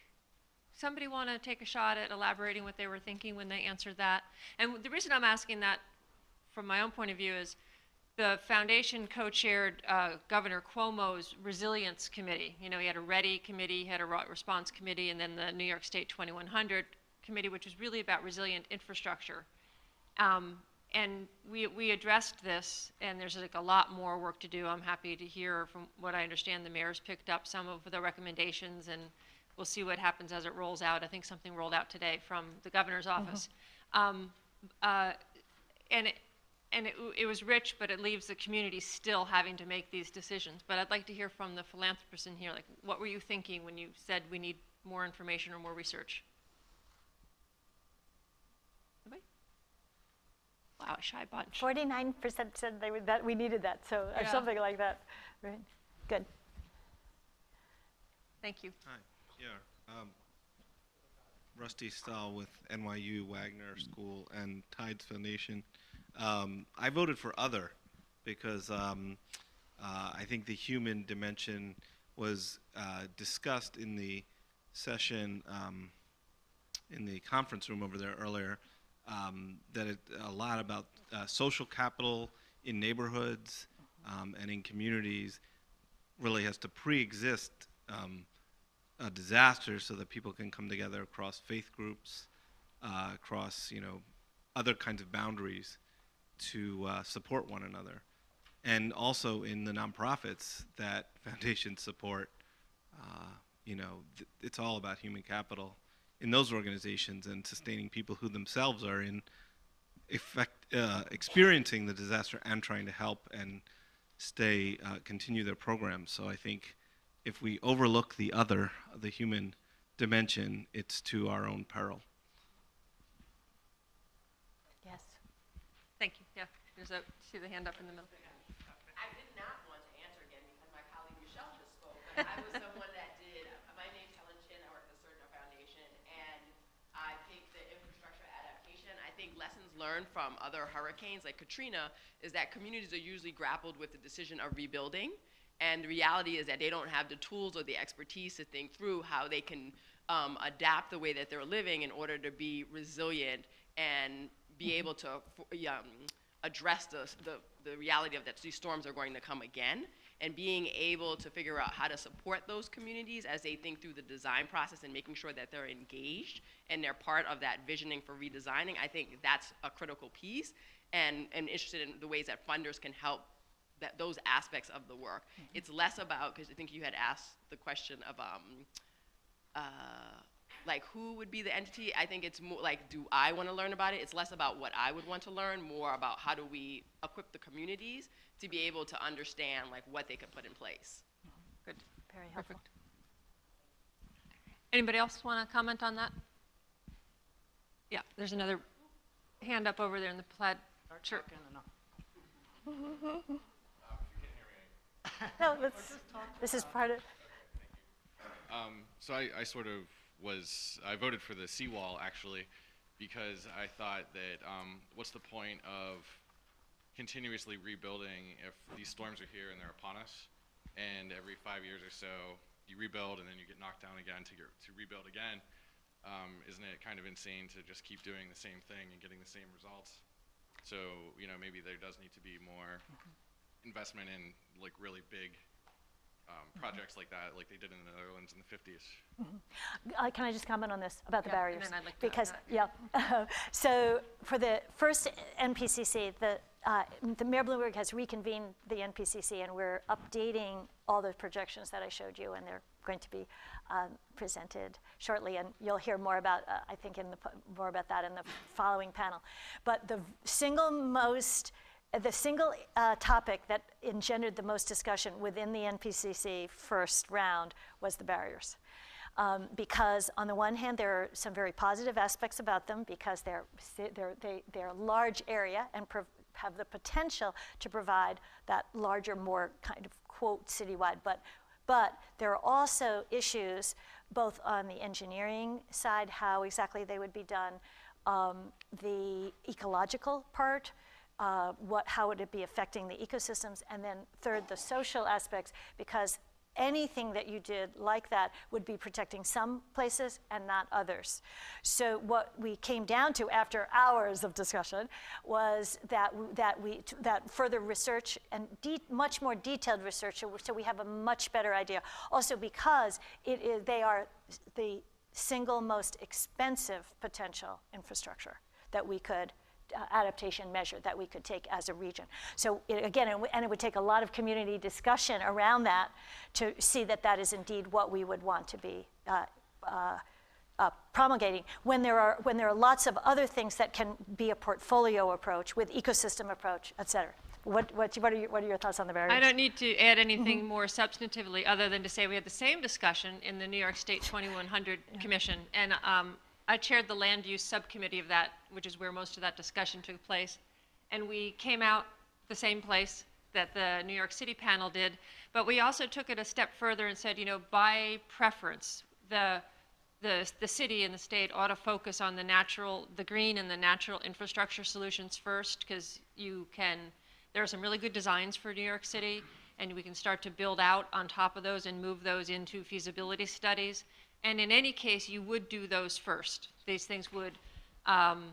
Somebody want to take a shot at elaborating what they were thinking when they answered that? And the reason I'm asking that from my own point of view is the foundation co-chaired uh, Governor Cuomo's resilience committee. You know, he had a READY committee, he had a response committee, and then the New York State 2100 committee, which was really about resilient infrastructure. Um, and we, we addressed this, and there's like a lot more work to do. I'm happy to hear from what I understand the mayor's picked up some of the recommendations, and we'll see what happens as it rolls out. I think something rolled out today from the governor's office. Um, uh, and it, and it, it was rich, but it leaves the community still having to make these decisions. But I'd like to hear from the philanthropists in here, like, what were you thinking when you said we need more information or more research? Wow, shy bunch. Forty-nine percent said they would, that we needed that, so, or Yeah. something like that. Right, good. Thank you. Hi, yeah. Um, Rusty Stahl with NYU Wagner School and Tides Foundation. Um, I voted for other because um, uh, I think the human dimension was uh, discussed in the session um, in the conference room over there earlier. Um, that it, a lot about uh, social capital in neighborhoods um, and in communities really has to pre-exist um, a disaster so that people can come together across faith groups, uh, across you know other kinds of boundaries to uh, support one another, and also in the nonprofits that foundations support. Uh, you know, it's all about human capital in those organizations and sustaining people who themselves are in effect, uh, experiencing the disaster and trying to help and stay uh, continue their programs. So I think if we overlook the other, the human dimension, it's to our own peril. Yes. Thank you. Yeah, there's a, see the hand up in the middle. I did not want to answer again because my colleague Michelle just spoke, but I was someone that did, my name's Helen Chin, I work at the Surdna Foundation, and I picked the infrastructure adaptation. I think lessons learned from other hurricanes like Katrina is that communities are usually grappled with the decision of rebuilding. And the reality is that they don't have the tools or the expertise to think through how they can um, adapt the way that they're living in order to be resilient and be able to um, address the, the, the reality of that these storms are going to come again and being able to figure out how to support those communities as they think through the design process and making sure that they're engaged and they're part of that visioning for redesigning, I think that's a critical piece and, and interested in the ways that funders can help that, those aspects of the work. It's less about, because I think you had asked the question of, um, uh, like who would be the entity? I think it's more like do i want to learn about it? It's less about what i would want to learn more about how do we equip the communities to be able to understand like what they could put in place Good. Very helpful. Perfect. Anybody else want to comment on that? Yeah, there's another hand up over there in the plaid shirt. No, that's, this is part of, Um, so I, I sort of was, I voted for the seawall actually, because I thought that, um, what's the point of continuously rebuilding if these storms are here and they're upon us? And every five years or so, you rebuild and then you get knocked down again to, get, to rebuild again. Um, isn't it kind of insane to just keep doing the same thing and getting the same results? So, you know, maybe there does need to be more investment in like really big um, projects like that, like they did in the Netherlands in the 50s. Uh, Can I just comment on this, about the Yeah, and barriers? then I'd like to- Because, uh, yeah, so for the first NPCC, the, uh, the Mayor Bloomberg has reconvened the NPCC, and we're updating all the projections that I showed you, and they're going to be um, presented shortly, and you'll hear more about, uh, I think, in the, more about that in the following panel. But the single most, the single uh, topic that engendered the most discussion within the NPCC first round was the barriers. Um, because on the one hand, there are some very positive aspects about them because they're, they're, they, they're a large area and have the potential to provide that larger, more kind of quote citywide. But, but there are also issues both on the engineering side, how exactly they would be done, um, the ecological part, uh, what, how would it be affecting the ecosystems, and then third, the social aspects, because anything that you did like that would be protecting some places and not others. So what we came down to after hours of discussion was that that we that further research and much more detailed research, so we- have a much better idea. Also because it is, they are the single most expensive potential infrastructure that we could uh, adaptation measure that we could take as a region. So it, again, w- and it would take a lot of community discussion around that to see that that is indeed what we would want to be uh, uh, uh, promulgating. When there are when there are lots of other things that can be a portfolio approach with ecosystem approach, et cetera. What what what are your, what are your thoughts on the barriers? I don't need to add anything more substantively, other than to say we had the same discussion in the New York State 2100 Commission, and um, I chaired the land use subcommittee of that, which is where most of that discussion took place. And we came out the same place that the New York City panel did, but we also took it a step further and said, you know, by preference, the the, the city and the state ought to focus on the natural, the green and the natural infrastructure solutions first, because you can, there are some really good designs for New York City, and we can start to build out on top of those and move those into feasibility studies. And in any case, you would do those first. These things would um,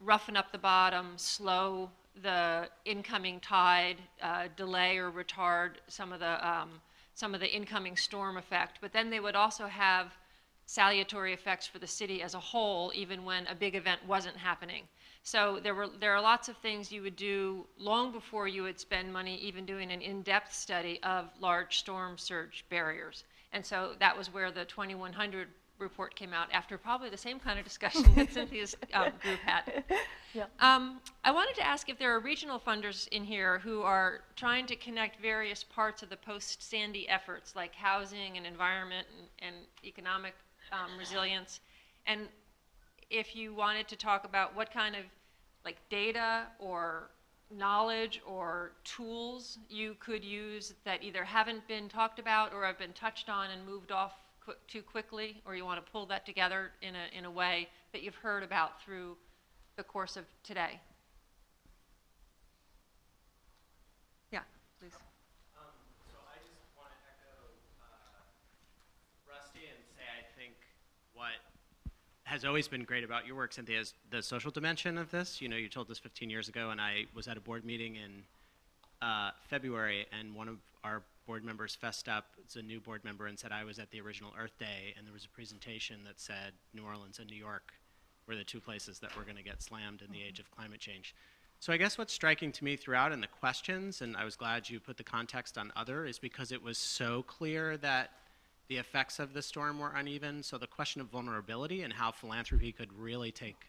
roughen up the bottom, slow the incoming tide, uh, delay or retard some of the um, some of the incoming storm effect. But then they would also have salutary effects for the city as a whole, even when a big event wasn't happening. So there were there are lots of things you would do long before you would spend money even doing an in-depth study of large storm surge barriers. And so that was where the 2100 report came out after probably the same kind of discussion that Cynthia's um, group had. Um, I wanted to ask if there are regional funders in here who are trying to connect various parts of the post-Sandy efforts, like housing and environment and, and economic um, resilience. And if you wanted to talk about what kind of like data or knowledge or tools you could use that either haven't been talked about or have been touched on and moved off qu- too quickly, or you want to pull that together in a, in a way that you've heard about through the course of today. Yeah, please. Um, so I just want to echo uh, Rusty and say I think what has always been great about your work, Cynthia, is the social dimension of this. You know, you told this 15 years ago, and I was at a board meeting in uh, February, and one of our board members fessed up, it's a new board member, and said I was at the original Earth Day, and there was a presentation that said New Orleans and New York were the two places that were going to get slammed in the age of climate change. So I guess what's striking to me throughout in the questions, and I was glad you put the context on other, is because it was so clear that the effects of the storm were uneven. So the question of vulnerability and how philanthropy could really take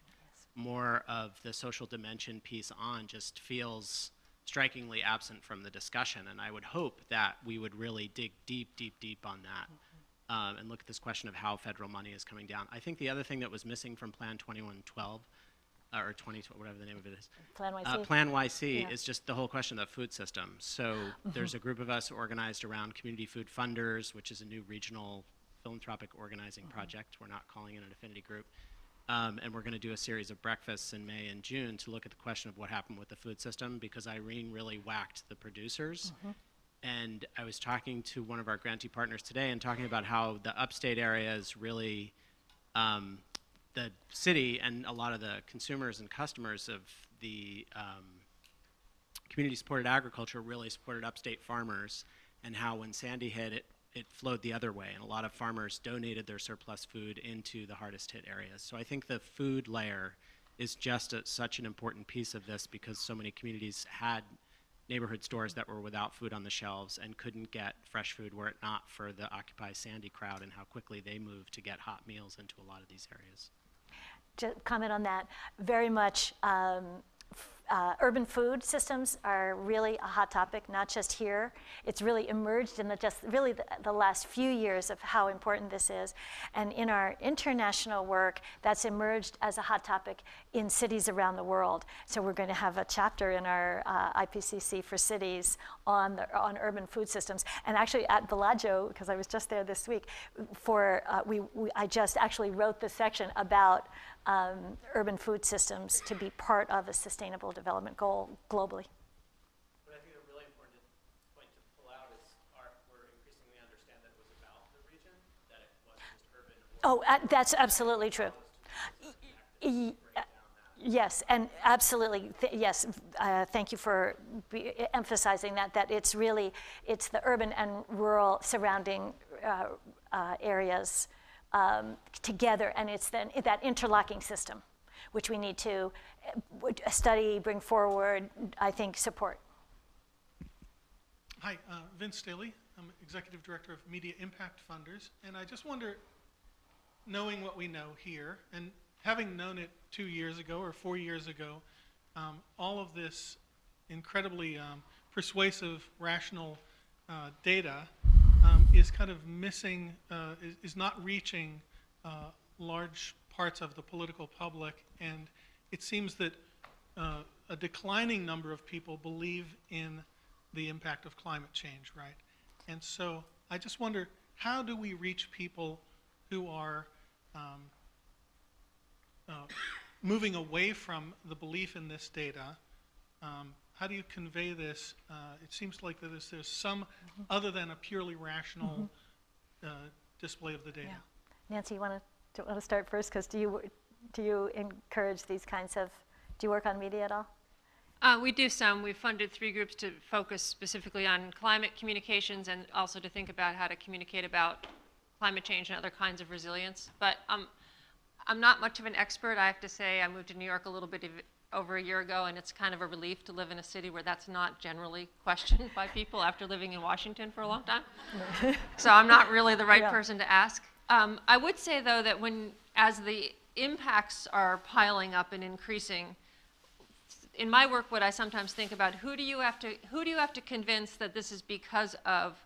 more of the social dimension piece on just feels strikingly absent from the discussion. And I would hope that we would really dig deep, deep, deep on that um, and look at this question of how federal money is coming down. I think the other thing that was missing from Plan 2112, uh, or 20, whatever the name of it is, PlanYC. uh, PlanYC Yeah. is just the whole question of the food system. So there's a group of us organized around Community Food Funders, which is a new regional philanthropic organizing project. We're not calling it an affinity group. Um, and we're going to do a series of breakfasts in May and June to look at the question of what happened with the food system because Irene really whacked the producers. And I was talking to one of our grantee partners today and talking about how the upstate area is really um, the city and a lot of the consumers and customers of the um, community supported agriculture really supported upstate farmers and how when Sandy hit it it flowed the other way and a lot of farmers donated their surplus food into the hardest hit areas so I think the food layer is just a, such an important piece of this because so many communities had neighborhood stores that were without food on the shelves and couldn't get fresh food were it not for the Occupy Sandy crowd and how quickly they moved to get hot meals into a lot of these areas. Comment on that, very much um, uh, urban food systems are really a hot topic, not just here. It's really emerged in the just really the, the last few years of how important this is. And in our international work, that's emerged as a hot topic in cities around the world. So we're going to have a chapter in our uh, IPCC for cities on the, on urban food systems. And actually at Bellagio, because I was just there this week, for uh, we, we I just actually wrote the section about um, urban food systems to be part of a sustainable development goal globally. But I think a really important point to pull out is our, we're increasingly understand that it was about the region, that it wasn't just urban Oh, uh, that's absolutely true. Y- uh, Yes, and absolutely, th- yes, uh, thank you for be- emphasizing that, that it's really, it's the urban and rural surrounding uh, uh, areas um, together, and it's then that interlocking system, which we need to study, bring forward, I think, support. Hi, uh, Vince Stehle. I'm Executive Director of Media Impact Funders, and I just wonder, knowing what we know here, and having known it two years ago or four years ago, um, all of this incredibly um, persuasive, rational uh, data um, is kind of missing, uh, is, is not reaching uh, large parts of the political public, and it seems that uh, a declining number of people believe in the impact of climate change, right? And so I just wonder, how do we reach people who are um, uh, moving away from the belief in this data? Um, how do you convey this? Uh, it seems like there's, there's some other than a purely rational uh, display of the data. Yeah. Nancy, you want to want to start first? Because do you do you encourage these kinds of? Do you work on media at all? Uh, we do some. We've funded three groups to focus specifically on climate communications and also to think about how to communicate about climate change and other kinds of resilience. But um, I'm not much of an expert. I have to say, I moved to New York a little bit of, over a year ago, and it's kind of a relief to live in a city where that's not generally questioned by people after living in Washington for a long time. so I'm not really the right Yeah. person to ask. Um, I would say, though, that when, as the impacts are piling up and increasing, in my work, what I sometimes think about, who do you have to, who do you have to convince that this is because of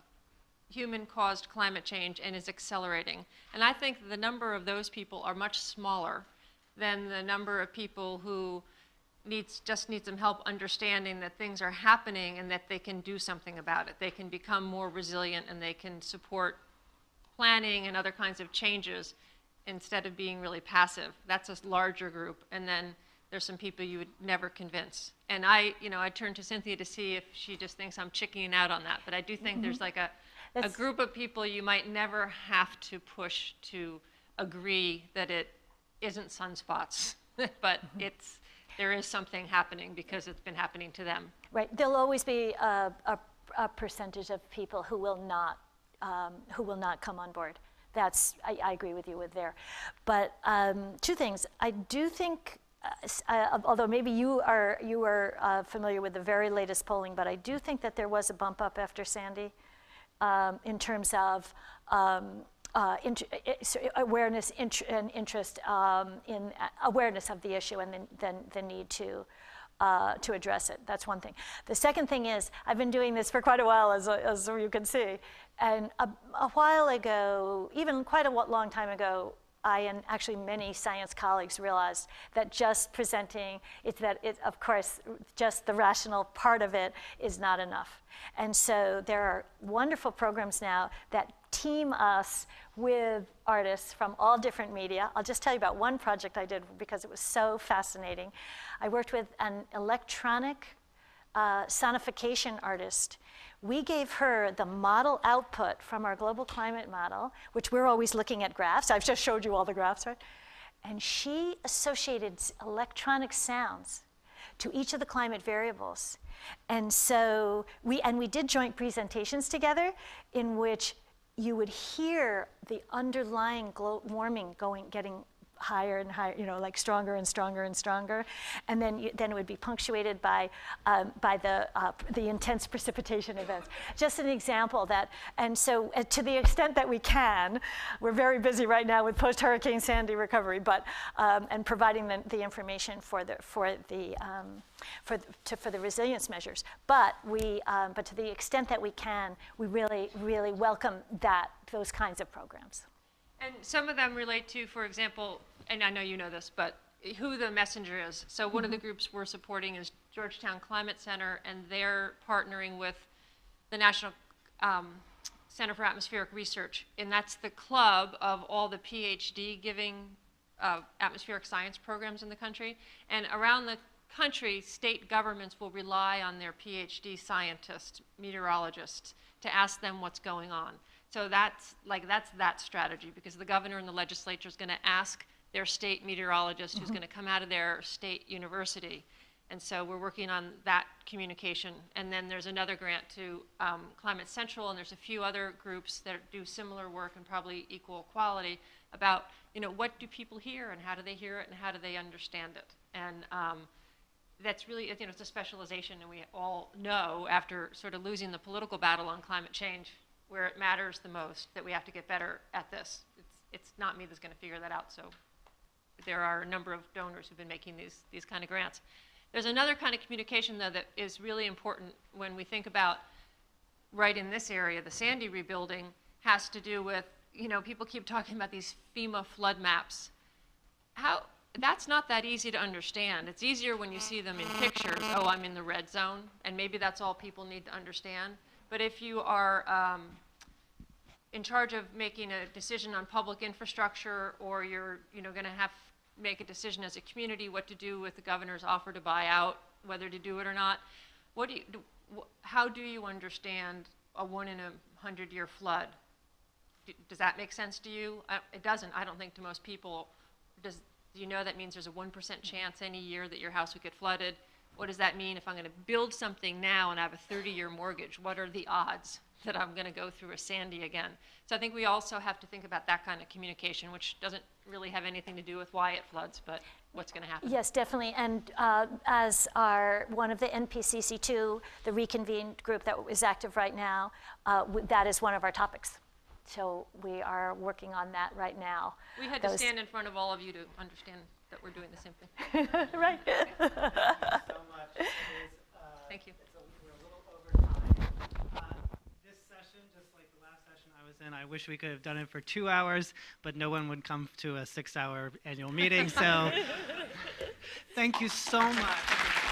human-caused climate change and is accelerating? And I think the number of those people are much smaller than the number of people who needs, just need some help understanding that things are happening and that they can do something about it. They can become more resilient and they can support planning and other kinds of changes instead of being really passive. That's a larger group. And then there's some people you would never convince. And I, you know, I turn to Cynthia to see if she just thinks I'm chickening out on that. But I do think there's mm-hmm. like a, a group of people you might never have to push to agree that it isn't sunspots, but mm-hmm. it's, there is something happening because it's been happening to them. Right, there'll always be a, a, a percentage of people who will not, um, who will not come on board. That's, I, I agree with you with there. But um, two things, I do think, uh, uh, although maybe you are, you are uh, familiar with the very latest polling, but I do think that there was a bump up after Sandy um, in terms of um, uh, int- i- i- so awareness int- and interest um, in uh, awareness of the issue and then, then the need to uh, to address it. That's one thing. The second thing is I've been doing this for quite a while, as, as you can see, and a, a while ago, even quite a long time ago. I and actually many science colleagues realized that just presenting, it's that it, of course, just the rational part of it is not enough. And so there are wonderful programs now that team us with artists from all different media. I'll just tell you about one project I did because it was so fascinating. I worked with an electronic uh, sonification artist. We gave her the model output from our global climate model, which we're always looking at graphs. I've just showed you all the graphs, right? And she associated electronic sounds to each of the climate variables. And so we and we did joint presentations together in which you would hear the underlying warming going getting higher and higher, you know, like stronger and stronger and stronger, and then you, then it would be punctuated by um, by the uh, the intense precipitation events. Just an example that, and so uh, to the extent that we can, we're very busy right now with post Hurricane Sandy recovery, but um, and providing the, the information for the for the um, for the, to, for the resilience measures. But we, um, but to the extent that we can, we really really welcome that those kinds of programs. And some of them relate to, for example, and I know you know this, but who the messenger is. So one of the groups we're supporting is Georgetown Climate Center, and they're partnering with the National um, Center for Atmospheric Research, and that's the club of all the PhD giving uh, atmospheric science programs in the country. And around the country, state governments will rely on their PhD scientists, meteorologists, to ask them what's going on. So that's like that's that strategy because the governor and the legislature is going to ask their state meteorologist who's going to come out of their state university. And so we're working on that communication. And then there's another grant to um, Climate Central, and there's a few other groups that do similar work and probably equal quality about, you know, what do people hear and how do they hear it and how do they understand it. And um, that's really, you know, it's a specialization, and we all know after sort of losing the political battle on climate change, where it matters the most, that we have to get better at this. It's, it's not me that's going to figure that out, so there are a number of donors who've been making these, these kind of grants. There's another kind of communication, though, that is really important when we think about right in this area, the Sandy rebuilding has to do with, you know, people keep talking about these FEMA flood maps. How, that's not that easy to understand. It's easier when you see them in pictures. Oh, I'm in the red zone, and maybe that's all people need to understand. But if you are um, in charge of making a decision on public infrastructure, or you're, you know, going to have make a decision as a community what to do with the governor's offer to buy out, whether to do it or not, what do you, do, how do you understand a one in a hundred year flood? D- Does that make sense to you? I- It doesn't, I don't think to most people. Does, do you know that means there's a 1% chance any year that your house would get flooded? What does that mean if I'm going to build something now and I have a 30-year mortgage? What are the odds that I'm going to go through a Sandy again? So I think we also have to think about that kind of communication, which doesn't really have anything to do with why it floods, but what's going to happen. Yes, definitely. And uh, as our one of the NPCC2, the reconvened group that is active right now, uh, that is one of our topics. So we are working on that right now. We had to stand in front of all of you to understand that we're doing the same thing. right. so much. It is, uh, Thank you. It's a, we're a little over time. Uh, this session, just like the last session I was in, I wish we could have done it for two hours, but no one would come to a six-hour annual meeting. So, thank you so much.